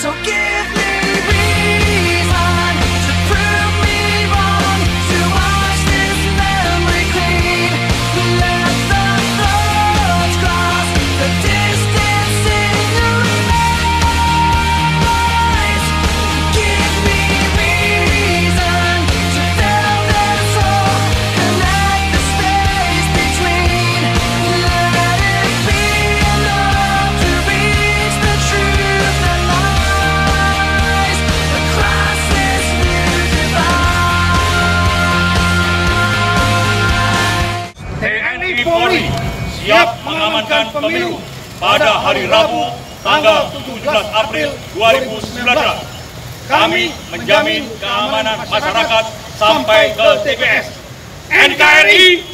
So give TNI Polri siap mengamankan pemilu pada hari Rabu tanggal 17 April 2019. Kami menjamin keamanan masyarakat sampai ke TPS. NKRI